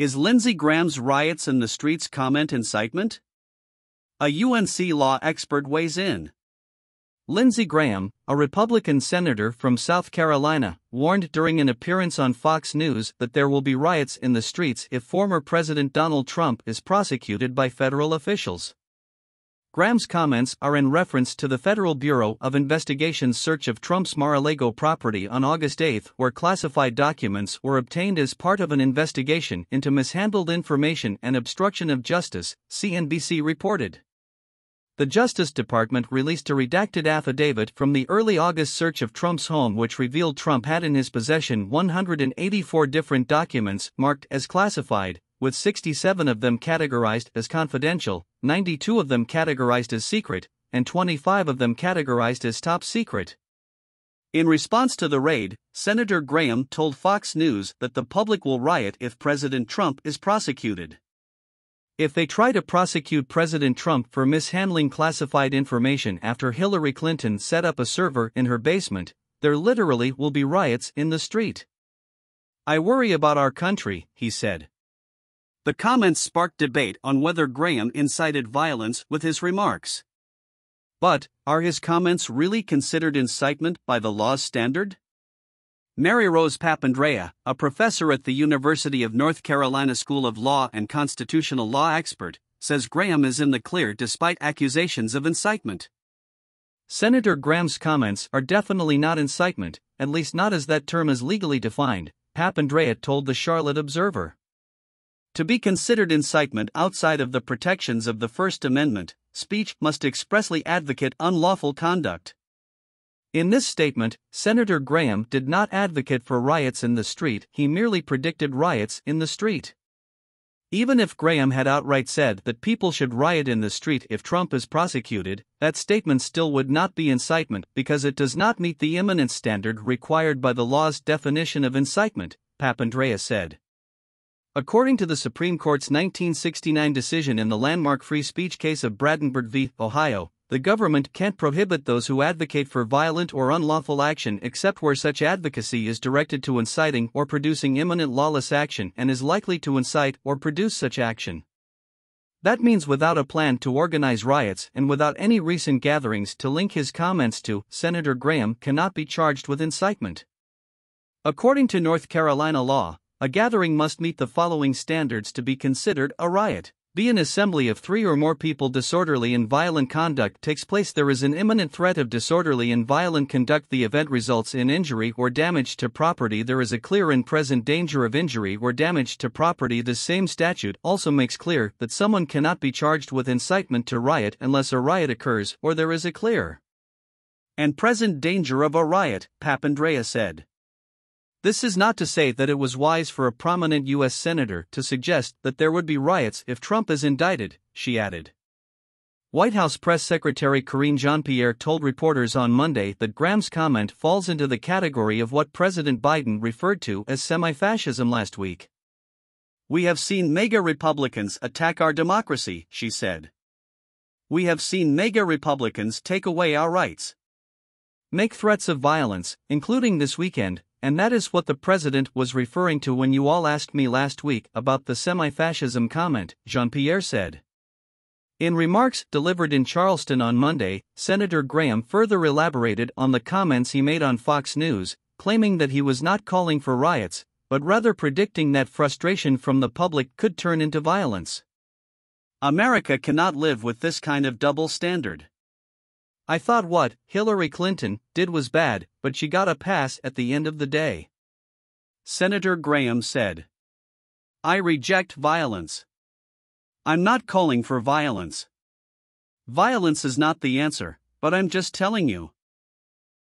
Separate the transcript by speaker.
Speaker 1: Is Lindsey Graham's riots in the streets comment incitement? A UNC law expert weighs in.
Speaker 2: Lindsey Graham, a Republican senator from South Carolina, warned during an appearance on Fox News that there will be riots in the streets if former President Donald Trump is prosecuted by federal officials. Graham's comments are in reference to the Federal Bureau of Investigation's search of Trump's Mar a Lago property on August 8, where classified documents were obtained as part of an investigation into mishandled information and obstruction of justice, CNBC reported. The Justice Department released a redacted affidavit from the early August search of Trump's home, which revealed Trump had in his possession 184 different documents marked as classified, with 67 of them categorized as confidential, 92 of them categorized as secret, and 25 of them categorized as top secret.
Speaker 1: In response to the raid, Senator Graham told Fox News that the public will riot if President Trump is prosecuted.
Speaker 2: If they try to prosecute President Trump for mishandling classified information after Hillary Clinton set up a server in her basement, there literally will be riots in the street. I worry about our country, he said.
Speaker 1: The comments sparked debate on whether Graham incited violence with his remarks. But, are his comments really considered incitement by the law's standard? Mary Rose Papandrea, a professor at the University of North Carolina School of Law and constitutional law expert, says Graham is in the clear despite accusations of incitement.
Speaker 2: Senator Graham's comments are definitely not incitement, at least not as that term is legally defined, Papandrea told the Charlotte Observer.
Speaker 1: To be considered incitement outside of the protections of the First Amendment, speech must expressly advocate unlawful conduct.
Speaker 2: In this statement, Senator Graham did not advocate for riots in the street, he merely predicted riots in the street. Even if Graham had outright said that people should riot in the street if Trump is prosecuted, that statement still would not be incitement because it does not meet the imminent standard required by the law's definition of incitement, Papandrea said. According to the Supreme Court's 1969 decision in the landmark free speech case of Brandenburg v. Ohio, the government can't prohibit those who advocate for violent or unlawful action except where such advocacy is directed to inciting or producing imminent lawless action and is likely to incite or produce such action. That means without a plan to organize riots and without any recent gatherings to link his comments to, Senator Graham cannot be charged with incitement. According to North Carolina law, a gathering must meet the following standards to be considered a riot. Be an assembly of three or more people disorderly and violent conduct takes place. There is an imminent threat of disorderly and violent conduct. The event results in injury or damage to property. There is a clear and present danger of injury or damage to property. The same statute also makes clear that someone cannot be charged with incitement to riot unless a riot occurs or there is a clear
Speaker 1: and present danger of a riot, Papandrea said.
Speaker 2: This is not to say that it was wise for a prominent U.S. Senator to suggest that there would be riots if Trump is indicted, she added. White House Press Secretary Karine Jean Pierre told reporters on Monday that Graham's comment falls into the category of what President Biden referred to as semi fascism last week.
Speaker 1: We have seen MAGA Republicans attack our democracy, she said. We have seen MAGA Republicans take away our rights.
Speaker 2: Make threats of violence, including this weekend, and that is what the president was referring to when you all asked me last week about the semi fascism comment, Jean Pierre said. In remarks delivered in Charleston on Monday, Senator Graham further elaborated on the comments he made on Fox News, claiming that he was not calling for riots, but rather predicting that frustration from the public could turn into violence.
Speaker 1: America cannot live with this kind of double standard.
Speaker 2: I thought what Hillary Clinton did was bad, but she got a pass at the end of the day.
Speaker 1: Senator Graham said. I reject violence. I'm not calling for violence. Violence is not the answer, but I'm just telling you.